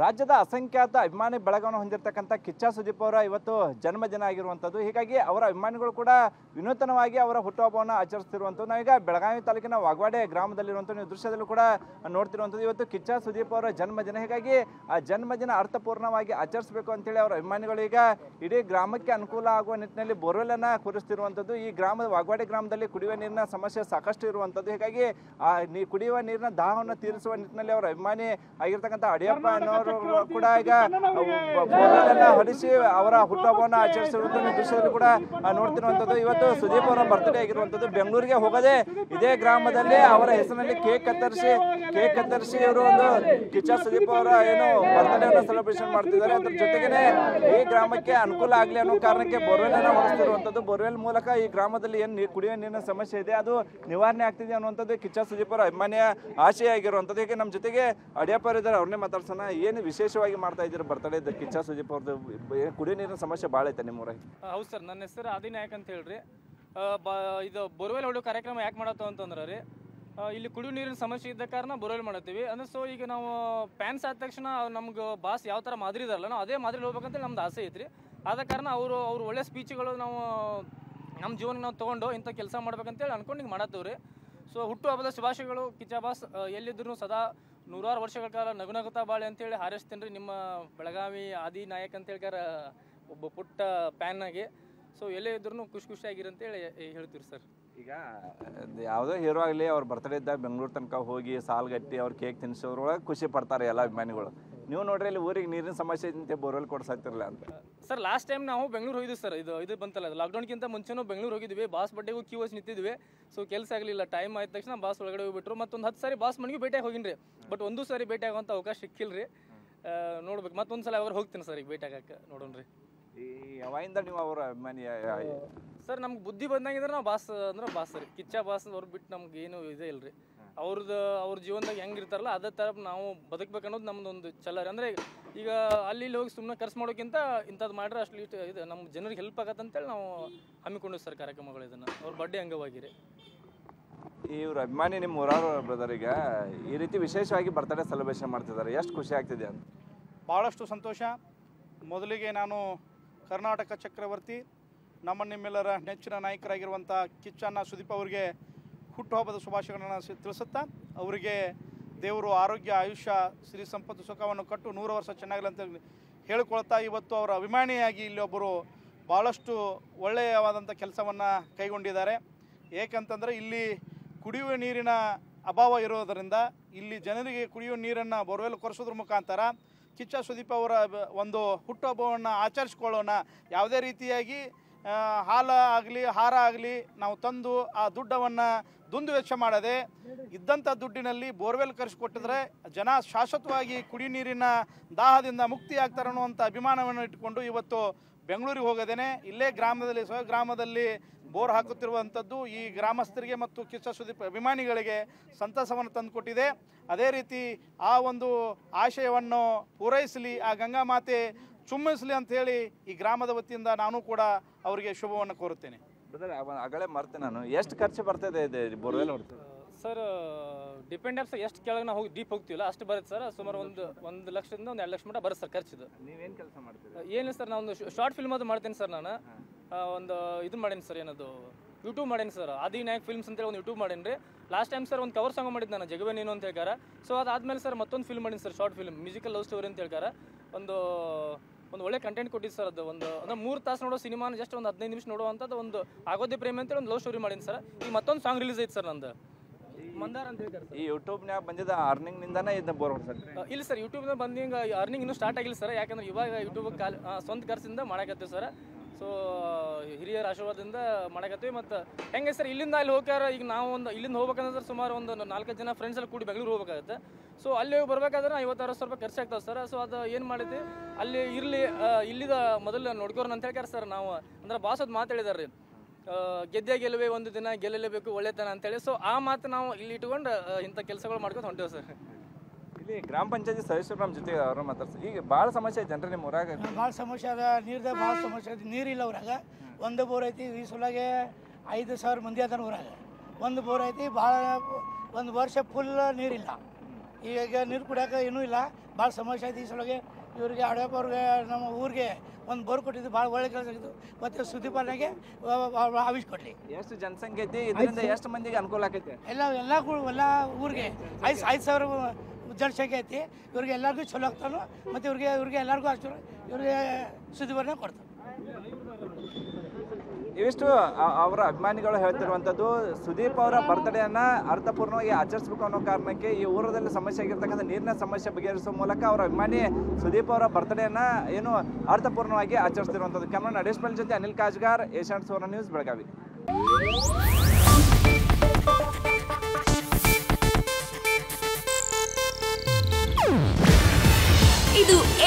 ರಾಜ್ಯದ ಅಸಂಖ್ಯಾತ ಅಭಿಮಾನಿ ಬಳಗವನ್ನು ಹೊಂದಿರತಕ್ಕಂಥ ಕಿಚ್ಚ ಸುದೀಪ್ ಅವರ ಇವತ್ತು ಜನ್ಮದಿನ ಆಗಿರುವಂಥದ್ದು. ಹೀಗಾಗಿ ಅವರ ಅಭಿಮಾನಿಗಳು ಕೂಡ ವಿನೂತನವಾಗಿ ಅವರ ಹುಟ್ಟುಹಬ್ಬವನ್ನು ಆಚರಿಸ್ತಿರುವಂಥದ್ದು. ನಾವೀಗ ಬೆಳಗಾವಿ ತಾಲೂಕಿನ ವಾಗ್ವಾಡೆ ಗ್ರಾಮದಲ್ಲಿರುವಂಥ ನೀವು ದೃಶ್ಯದಲ್ಲೂ ಕೂಡ ನೋಡ್ತಿರುವಂಥದ್ದು ಇವತ್ತು ಕಿಚ್ಚ ಸುದೀಪ್ ಅವರ ಜನ್ಮದಿನ. ಹೀಗಾಗಿ ಆ ಜನ್ಮದಿನ ಅರ್ಥಪೂರ್ಣವಾಗಿ ಆಚರಿಸಬೇಕು ಅಂತೇಳಿ ಅವರ ಅಭಿಮಾನಿಗಳು ಈಗ ಇಡೀ ಗ್ರಾಮಕ್ಕೆ ಅನುಕೂಲ ಆಗುವ ನಿಟ್ಟಿನಲ್ಲಿ ಬೋರ್ವೆಲನ್ನು ಕುರಿಸ್ತಿರುವಂಥದ್ದು. ಈ ಗ್ರಾಮದ ವಾಗ್ವಾಡೆ ಗ್ರಾಮದಲ್ಲಿ ಕುಡಿಯುವ ನೀರಿನ ಸಮಸ್ಯೆ ಸಾಕಷ್ಟು ಇರುವಂಥದ್ದು. ಹೀಗಾಗಿ ಆ ನೀ ಕುಡಿಯುವ ನೀರಿನ ದಾಹವನ್ನು ತೀರಿಸುವ ನಿಟ್ಟಿನಲ್ಲಿ ಅವರ ಅಭಿಮಾನಿ ಆಗಿರ್ತಕ್ಕಂಥ ಅಡಿಯಪ್ಪ ಅನ್ನೋರು ಕೂಡ ಈಗ ಬೋರ್ವೆಲನ್ನು ಹರಿಸಿ ಅವರ ಹುಟ್ಟುಹಬ್ಬವನ್ನು ಆಚರಿಸಿರುವಂಥ ದೃಶ್ಯದಲ್ಲಿ ಕೂಡ ನೋಡ್ತಿರುವಂಥದ್ದು. ಇವತ್ತು ಸುದೀಪ್ ಅವರ ಬರ್ತ್ಡೇ ಆಗಿರುವಂಥದ್ದು ಬೆಂಗಳೂರಿಗೆ ಹೋಗದೆ ಇದೇ ಗ್ರಾಮದಲ್ಲಿ ಅವರ ಹೆಸರಿನಲ್ಲಿ ಕೇಕ್ ಕತ್ತರಿಸಿ ಕೇಕ್ ಕತ್ತರಿಸಿ ಇವರು ಒಂದು ಕಿಚ್ಚ ಸುದೀಪ್ ಅವರ ಏನು ಬರ್ತ್ಡೇವನ್ನು ಸೆಲೆಬ್ರೇಷನ್ ಮಾಡ್ತಿದ್ದಾರೆ. ಅದ್ರ ಜೊತೆಗೇನೆ ಈ ಗ್ರಾಮಕ್ಕೆ ಅನುಕೂಲ ಆಗಲಿ ಅನ್ನೋ ಕಾರಣಕ್ಕೆ ಬೋರ್ವೆಲ್ ಅನ್ನು ಹೊರಿಸ್ತಿರುವಂಥದ್ದು ಬೋರ್ವೆಲ್ ಮೂಲಕ ಈ ಗ್ರಾಮದಲ್ಲಿ ಏನು ಕುಡಿಯುವ ನೀರಿನ ಸಮಸ್ಯೆ ಇದೆ ಅದು ನಿವಾರಣೆ ಆಗ್ತಿದೆ ಅನ್ನುವಂಥದ್ದು ಕಿಚ್ಚ ಸುದೀಪ್ ಅವರ ಅಭಿಮಾನಿಯ ಆಶಯ ಆಗಿರುವಂಥದ್ದು ಈಗ ನಮ್ಮ ಜೊತೆಗೆ ಅಡಿಯಪ್ಪ ಇದ್ದಾರೆ ಅವ್ರನ್ನೇ ಮಾತಾಡ್ಸೋಣ. ಏನು ವಿಶೇಷವಾಗಿ ಮಾಡ್ತಾ ಇದ್ದೀರಾ? ಬರ್ತಡೇ ಕಿಚ್ಚ ಸುದೀಪ್ ಅವ್ರದ್ದು ಕುಡಿಯೋ ನೀರಿನ ಸಮಸ್ಯೆ ಭಾಳ ಐತೆ ನಿಮ್ಮ ಊರಾಗ. ಹೌದು ಸರ್, ನನ್ನ ಹೆಸರು ಆದಿನಾಯಕ್ ಅಂತ ಹೇಳ್ರಿ. ಬ, ಇದು ಬೋರ್ವೆಲ್ ಹೊಡೆಯೋ ಕಾರ್ಯಕ್ರಮ ಯಾಕೆ ಮಾಡತ್ತೋ ಅಂತಂದ್ರೆ ರೀ ಇಲ್ಲಿ ಕುಡಿಯೋ ನೀರಿನ ಸಮಸ್ಯೆ ಇದ್ದ ಕಾರಣ ಬೋರ್ವೆಲ್ ಮಾಡತ್ತೀವಿ. ಅಂದ್ರೆ ಸೊ ಈಗ ನಾವು ಪ್ಯಾನ್ಸ್ ಆದ ತಕ್ಷಣ ನಮ್ಗೆ ಬಾಸ್ ಯಾವ ಥರ ಮಾದರಿ ಇದಾರಲ್ಲ, ನಾವು ಅದೇ ಮಾದರಿ ಹೋಗ್ಬೇಕಂತ ನಮ್ದು ಆಸೆ ಐತ್ರಿ. ಆದ ಕಾರಣ ಅವರು, ಅವ್ರು ಒಳ್ಳೆ ಸ್ಪೀಚ್ಗಳು ನಾವು ನಮ್ಮ ಜೀವನ ನಾವು ತೊಗೊಂಡು ಇಂಥ ಕೆಲಸ ಮಾಡ್ಬೇಕಂತೇಳಿ ಅನ್ಕೊಂಡು ಹಿಂಗೆ ಮಾಡತ್ತೀವಿ ರೀ ಸೊ ಹುಟ್ಟು ಹಬ್ಬದ ಶುಭಾಶಯಗಳು ಕಿಚ್ಚ ಬಾಸ್ ಎಲ್ಲಿದ್ರು ಸದಾ ನೂರಾರು ವರ್ಷಗಳ ಕಾಲ ನಗುನಗುತ್ತಾ ಬಾಳೆ ಅಂತೇಳಿ ಹಾರೈಸ್ತೇನೆ ರೀ. ನಿಮ್ಮ ಬೆಳಗಾವಿ ಆದಿ ನಾಯಕ್ ಅಂತ ಹೇಳ್ಕಾರ ಒಬ್ಬ ಪುಟ್ಟ ಪ್ಯಾನಾಗಿ ಸೊ ಎಲ್ಲೇ ಇದ್ರೂ ಖುಷಿ ಖುಷಿಯಾಗಿರಿ ಅಂತೇಳಿ ಹೇಳ್ತೀವಿ ಸರ್ ಈಗ ಯಾವ್ದೋ ಹೀರೋ ಆಗಲಿ, ಅವ್ರ ಬರ್ತಡೇ ಇದ್ದಾಗ ಬೆಂಗಳೂರು ತನಕ ಹೋಗಿ ಸಾಲ್ಗಟ್ಟಿ ಅವ್ರ ಕೇಕ್ ತಿನ್ಸೋದ್ರೊಳಗೆ ಖುಷಿ ಪಡ್ತಾರೆ ಎಲ್ಲ ಅಭಿಮಾನಿಗಳು. ನೀವು ನೋಡ್ರಿ ಇಲ್ಲಿ ಊರಿಗೆ ನೀರಿನ ಸಮಸ್ಯೆ ಇದ್ದಂತೆ ಬೋರ್ವೆಲ್ ಕೊಡ್ಸಾಕ್ತಿರಲ್ಲ ಅಂತ. ಸರ್ ಲಾಸ್ಟ್ ಟೈಮ್ ನಾವು ಬೆಂಗಳೂರು ಹೋಗಿದ್ವಿ ಸರ್. ಇದು ಇದು ಬಂತಲ್ಲ ಲಾಕ್ಡೌನ್ಗಿಂತ ಮುಂಚೆನೂ ಬೆಂಗಳೂರು ಹೋಗಿದ್ವಿ. ಬಾಸ್ ಬಡ್ಡೆಗೂ ಕ್ಯೂ ಹಚ್ಚಿ ನಿಂತಿದ್ವಿ. ಸೊ ಕೆಲಸ ಆಗಲಿಲ್ಲ. ಟೈಮ್ ಆದ ತಕ್ಷಣ ಬಾಸ್ ಒಳಗಡೆ ಹೋಗ್ಬಿಟ್ರು. ಮತ್ತೊಂದು ಹತ್ತು ಸಾರಿ ಬಾಸ್ ಮನೆಗೆ ಭೇಟಿಯಾಗಿ ಹೋಗಿನ್ರಿ. ಬಟ್ ಒಂದು ಸಾರಿ ಭೇಟಿ ಆಗುವಂಥ ಅವಕಾಶ ಸಿಕ್ಕಿಲ್ಲ ರೀ ನೋಡ್ಬೇಕು. ಮತ್ತೊಂದು ಸಲ ಅವ್ರು ಹೋಗ್ತೀನಿ ಸರ್ ಈಗ ಭೇಟಿ ಆಗಕ್ಕೆ. ನೋಡೋಣ ರೀ ಈ ಯಾವಾಗಿಂದ ನೀವು ಅವರ ಅಭಿಮಾನಿ ಸರ್ ನಮ್ಗೆ ಬುದ್ಧಿ ಬಂದಾಗಿದ್ರೆ ನಾವು ಬಾಸ್ ಅಂದ್ರೆ ಬಾಸ್ ರೀ ಕಿಚ್ಚ ಬಾಸ್ ಅವ್ರು ಬಿಟ್ಟು ನಮ್ಗೆ ಏನು ಇದೇ ಇಲ್ರಿ. ಅವ್ರದ್ದು ಅವ್ರ ಜೀವನದಾಗ ಹೆಂಗೆ ಇರ್ತಾರಲ್ಲ ಅದೇ ಥರ ನಾವು ಬದುಕ್ಬೇಕು ಅನ್ನೋದು ನಮ್ದು ಒಂದು ಛಲ ರೀ ಅಂದರೆ ಈಗ ಅಲ್ಲಿ ಇಲ್ಲಿ ಹೋಗಿ ಸುಮ್ಮನೆ ಖರ್ಚು ಮಾಡೋಕ್ಕಿಂತ ಇಂಥದ್ದು ಮಾಡ್ರೆ ಅಷ್ಟು ಇಷ್ಟು ಇದು ನಮ್ಮ ಜನರಿಗೆ ಹೆಲ್ಪ್ ಆಗತ್ತೆ ಅಂತೇಳಿ ನಾವು ಹಮ್ಮಿಕೊಂಡಿವಿ ಸರ್ ಕಾರ್ಯಕ್ರಮಗಳು ಇದನ್ನು. ಅವ್ರ ಬಡ್ಡಿ ಅಂಗವಾಗಿ ರೀ ಇವ್ರ ಅಭಿಮಾನಿ ನಿಮ್ಮ ಊರವ್ರ ಬ್ರದರ್ ಈಗ ಈ ರೀತಿ ವಿಶೇಷವಾಗಿ ಬರ್ತಡೇ ಸೆಲೆಬ್ರೇಷನ್ ಮಾಡ್ತಿದ್ದಾರೆ ಎಷ್ಟು ಖುಷಿ ಆಗ್ತಿದೆ ಅಂತ? ಭಾಳಷ್ಟು ಸಂತೋಷ. ಮೊದಲಿಗೆ ನಾನು ಕರ್ನಾಟಕ ಚಕ್ರವರ್ತಿ ನಮ್ಮ ನಿಮ್ಮೆಲ್ಲರ ನೆಚ್ಚಿನ ನಾಯಕರಾಗಿರುವಂಥ ಕಿಚ್ಚಣ್ಣ ಸುದೀಪ್ ಅವರಿಗೆ ಹುಟ್ಟುಹಬ್ಬದ ಶುಭಾಶಯಗಳನ್ನು ತಿಳಿಸುತ್ತಾ ಅವರಿಗೆ ದೇವರು ಆರೋಗ್ಯ, ಆಯುಷ್ಯ, ಸಿರಿ ಸಂಪತ್ತು, ಸುಖವನ್ನು ಕಟ್ಟು ನೂರು ವರ್ಷ ಚೆನ್ನಾಗಿಲ್ಲ ಅಂತ ಹೇಳಿಕೊಳ್ತಾ ಇವತ್ತು ಅವರ ಅಭಿಮಾನಿಯಾಗಿ ಇಲ್ಲಿ ಒಬ್ಬರು ಭಾಳಷ್ಟು ಒಳ್ಳೆಯವಾದಂಥ ಕೆಲಸವನ್ನು ಕೈಗೊಂಡಿದ್ದಾರೆ. ಏಕಂತಂದರೆ ಇಲ್ಲಿ ಕುಡಿಯುವ ನೀರಿನ ಅಭಾವ ಇರೋದರಿಂದ ಇಲ್ಲಿ ಜನರಿಗೆ ಕುಡಿಯುವ ನೀರನ್ನು ಬೋರ್ವೆಲ್ ಕೊರೆಸೋದ್ರ ಮುಖಾಂತರ ಕಿಚ್ಚ ಸುದೀಪ್ ಅವರ ಒಂದು ಹುಟ್ಟುಹಬ್ಬವನ್ನು ಆಚರಿಸ್ಕೊಳ್ಳೋಣ. ಯಾವುದೇ ರೀತಿಯಾಗಿ ಹಾಲ ಆಗಲಿ, ಹಾರ ಆಗಲಿ ನಾವು ತಂದು ಆ ದುಡ್ಡವನ್ನು ದುಂದುವೆಚ್ಚ ಮಾಡದೆ ಇದ್ದಂಥ ದುಡ್ಡಿನಲ್ಲಿ ಬೋರ್ವೆಲ್ ಕರೆಸಿಕೊಟ್ಟಿದ್ರೆ ಜನ ಶಾಶ್ವತವಾಗಿ ಕುಡಿ ನೀರಿನ ದಾಹದಿಂದ ಮುಕ್ತಿ ಆಗ್ತಾರೆ ಅನ್ನುವಂಥ ಅಭಿಮಾನವನ್ನು ಇಟ್ಟುಕೊಂಡು ಇವತ್ತು ಬೆಂಗಳೂರಿಗೆ ಹೋಗದೇನೆ. ಇಲ್ಲೇ ಗ್ರಾಮದಲ್ಲಿ ಸ್ವಯಂ ಗ್ರಾಮದಲ್ಲಿ ಬೋರ್ ಹಾಕುತ್ತಿರುವಂಥದ್ದು ಈ ಗ್ರಾಮಸ್ಥರಿಗೆ ಮತ್ತು ಕಿಚ್ಚ ಸುದೀಪ್ ಅಭಿಮಾನಿಗಳಿಗೆ ಸಂತಸವನ್ನು ತಂದುಕೊಟ್ಟಿದೆ. ಅದೇ ರೀತಿ ಆ ಒಂದು ಆಶಯವನ್ನು ಪೂರೈಸಲಿ ಆ ಗಂಗಾ ಮಾತೆ ಚುಮ್ಮಿಸಲಿ ಅಂತ ಹೇಳಿ ಈ ಗ್ರಾಮದ ವತಿಯಿಂದ ನಾನು ಕೂಡ ಅವರಿಗೆ ಶುಭವನ್ನು ಕೋರುತ್ತೇನೆ. ಬ್ರದರ್ ಅಗಳೇ ಮರ್ತೆ ನಾನು. ಎಷ್ಟು ಖರ್ಚು ಬರ್ತದೆ ಇದೆ ಬೋರ್ವೆಲ್ ಸರ್ ಡಿಪೆಂಡ್ ಆಫ್ ಎಷ್ಟು ಕೆಳಗೆ ನಾವು ಹೋಗಿ ಡೀಪ್ ಹೋಗ್ತೀವಲ್ಲ ಅಷ್ಟು ಬರುತ್ತೆ ಸರ್ ಸುಮಾರು ಒಂದು ಒಂದು ಲಕ್ಷದಿಂದ ಒಂದು ಎರಡು ಲಕ್ಷ ಮಟ್ಟ ಬರುತ್ತೆ ಸರ್ ಖರ್ಚಿದು ನೀವೇನು ಕೆಲಸ ಮಾಡ್ತೀರಿ? ಏನಿಲ್ಲ ಸರ್ ನಾನು ಒಂದು ಶಾರ್ಟ್ ಫಿಲ್ಮ್ ಅದು ಮಾಡ್ತೀನಿ ಸರ್ ನಾನು. ಒಂದು ಇದು ಮಾಡೀನಿ ಸರ್ ಏನದು ಯೂಟ್ಯೂಬ್ ಮಾಡೇನಿ ಸರ್ ಆದಿ ನಾಯಕ್ ಫಿಲ್ಮ್ಸ್ ಅಂತೇಳಿ ಒಂದು ಯೂಟ್ಯೂಬ್ ಮಾಡೇನಿ ರೀ ಲಾಸ್ಟ್ ಟೈಮ್ ಸರ್ ಒಂದು ಕವರ್ ಸಾಂಗ್ ಮಾಡಿದ್ದು ನಾನು ಜಗವೇ ನೀನು ಅಂತ ಹೇಳ್ಕಾರ ಸೊ ಅದಾದ್ಮೇಲೆ ಸರ್ ಮತ್ತೊಂದು ಫಿಲ್ಮ್ ಮಾಡೀನಿ sir short film musical love story ಅಂತ ಹೇಳ್ಕಾರ ಒಂದು ಒಂದು ಒಳ್ಳೆ ಕಂಟೆಂಟ್ ಕೊಟ್ಟಿದ್ದು ಸರ್ ಅದು. ಒಂದು ಅಂದ್ರೆ ಮೂರು ತಾಸು ನೋಡೋ ಸಿನಿಮಾನ ಜಸ್ಟ್ ಒಂದು ಹದಿನೈದು ನಿಮಿಷ ನೋಡುವಂಥದ್ದು ಒಂದು ಆಗೋದೇ ಪ್ರೇಮ ಅಂತೇಳಿ ಒಂದು ಲವ್ ಸ್ಟೋರಿ ಮಾಡೀನಿ ಸರ್ ಈಗ ಮತ್ತೊಂದು ಸಾಂಗ್ ರಿಲೀಸ್ ಆಯ್ತು ಸರ್ ನಂದು. ಮಂದಾರ ಅಂತ ಹೇಳ್ತಾರೆ ಈ ಯೂಟ್ಯೂಬ್ನ್ಯಾಗ ಬಂದಿದ್ದ ಅರ್ನಿಂಗ್ನಿಂದನೇ ಇದನ್ನ ಬೋರ್ ಸರ್ ಇಲ್ಲ ಸರ್ ಯೂಟ್ಯೂಬ್ನಾಗ ಬಂದು ಹಿಂಗೆ ಅರ್ನಿಂಗ್ ಇನ್ನೂ ಸ್ಟಾರ್ಟ್ ಆಗಿಲ್ಲ ಸರ್ ಯಾಕಂದ್ರೆ ಇವಾಗ ಯೂಟ್ಯೂಬ್ ಕಾಲ್ ಸ್ವಂತ ಖರ್ಚಿಂದ ಮಾಡಕತ್ತೀವಿ ಸರ್ ಸೊ ಹಿರಿಯರ ಆಶೀರ್ವಾದದಿಂದ ಮಾಡಕತ್ತೀವಿ ಮತ್ತು ಹೆಂಗೆ ಸರ್ ಇಲ್ಲಿಂದ ಅಲ್ಲಿ ಹೋಗ್ಯಾರ? ಈಗ ನಾವು ಒಂದು ಇಲ್ಲಿಂದ ಹೋಗ್ಬೇಕಂದ್ರೆ ಸುಮಾರು ಒಂದು ನಾಲ್ಕೈದು ಜನ ಫ್ರೆಂಡ್ಸ್ ಎಲ್ಲ ಕೂಡಿ ಬೆಂಗಳೂರು ಹೋಗ್ಬೇಕಾಗುತ್ತೆ. ಸೊ ಅಲ್ಲಿ ಹೋಗಿ ಬರ್ಬೇಕಾದ್ರೆ ಐವತ್ತು ಅರವತ್ತು ಸಾವಿರ ರೂಪಾಯಿ ಖರ್ಚಾಗ್ತಾವೆ ಸರ್. ಸೊ ಅದು ಏನು ಮಾಡಿದ್ವಿ? ಅಲ್ಲಿ ಇರಲಿ ಇಲ್ಲಿದ ಮೊದಲು ನೋಡ್ಕೋರ್ನ ಅಂತ ಹೇಳ್ಯಾರ ಸರ್ ನಾವು. ಅಂದ್ರೆ ಬಾಸದ್ ಮಾತು ಮಾತಾಡಿದಾರೆ ರೀ. ಗೆದ್ದೆ ಗೆಲ್ಲುವೆ ಒಂದು ದಿನ, ಗೆಲ್ಲಲೇಬೇಕು ಒಳ್ಳೆತನ ಅಂತೇಳಿ ಸೊ ಆ ಮಾತು ನಾವು ಇಲ್ಲಿ ಇಟ್ಕೊಂಡು ಇಂಥ ಕೆಲಸಗಳು ಮಾಡ್ಕೊಂಡು ಹೊಂಟೇವೆ ಸರ್. ಇಲ್ಲಿ ಗ್ರಾಮ ಪಂಚಾಯತಿ ಸದಸ್ಯರು ನಮ್ಮ ಜೊತೆ ಅವರು ಮಾತಾಡ್ಸಿ. ಈಗ ಭಾಳ ಸಮಸ್ಯೆ ಐತೆ ನಿಮ್ಮ ಊರಾಗ. ಭಾಳ ಸಮಸ್ಯೆ ಅದ. ನೀರ್ದ ಭಾಳ ಸಮಸ್ಯೆ ಐತಿ. ನೀರಿಲ್ಲ ಊರಾಗ. ಒಂದು ಬೋರ್ ಐತಿ ಈ ಸುಲಾಗೆ ಐದು ಸಾವಿರ ಮಂದಿ ಅದಾನ ಊರಾಗ. ಒಂದು ಬೋರ್ ಐತಿ ಭಾಳ ಒಂದು ವರ್ಷ ಫುಲ್ ನೀರಿಲ್ಲ ಈಗ ನೀರು ಕುಡಿಯೋಕೆ ಏನೂ ಇಲ್ಲ. ಭಾಳ ಸಮಸ್ಯೆ ಐತಿ ಈ ಸಲಗೆ ಇವರಿಗೆ ಅಡಪ್ಪವ್ರಿಗೆ ನಮ್ಮ ಊರಿಗೆ ಒಂದು ಬೋರ್ ಕೊಟ್ಟಿದ್ದು ಭಾಳ ಒಳ್ಳೆ ಕೆಲಸ ಆಗಿತ್ತು. ಮತ್ತು ಸುದ್ದಿಪಾಲನೆಗೆ ಆವಿಷ್ ಕೊಡಲಿ ಎಷ್ಟು ಜನಸಂಖ್ಯೆ ಐತಿ? ಇದರಿಂದ ಎಷ್ಟು ಮಂದಿಗೆ ಅನುಕೂಲ ಆಕೈತಿ? ಎಲ್ಲ ಎಲ್ಲ ಎಲ್ಲ ಊರಿಗೆ. ಐದು ಐದು ಸಾವಿರ ಜನಸಂಖ್ಯೆ ಐತಿ. ಇವ್ರಿಗೆ ಎಲ್ಲರಿಗೂ ಚಲೋ ಆಗ್ತಾನು ಮತ್ತು ಇವ್ರಿಗೆ ಇವ್ರಿಗೆ ಎಲ್ಲರಿಗೂ ಅಷ್ಟು ಇವ್ರಿಗೆ ಸುದೀಪನ ಕೊಡ್ತಾರೆ ಇವಿಷ್ಟು ಅವರ ಅಭಿಮಾನಿಗಳು ಹೇಳ್ತಿರುವಂಥದ್ದು, ಸುದೀಪ್ ಅವರ ಬರ್ತ್ಡೇಯನ್ನ ಅರ್ಥಪೂರ್ಣವಾಗಿ ಆಚರಿಸಬೇಕು ಅನ್ನೋ ಕಾರಣಕ್ಕೆ ಈ ಊರದಲ್ಲಿ ಸಮಸ್ಯೆ ಆಗಿರ್ತಕ್ಕಂಥ ನೀರಿನ ಸಮಸ್ಯೆ ಬಗೆಹರಿಸುವ ಮೂಲಕ ಅವರ ಅಭಿಮಾನಿ ಸುದೀಪ್ ಅವರ ಬರ್ತ್ಡೇಯನ್ನ ಏನು ಅರ್ಥಪೂರ್ಣವಾಗಿ ಆಚರಿಸ್ತಿರುವಂಥದ್ದು. ಕ್ಯಾಮ್ರಾ ಅಡಿಷನಲ್ ಜೊತೆ Anil Kajgar Asianet Suvarna news Belagavi.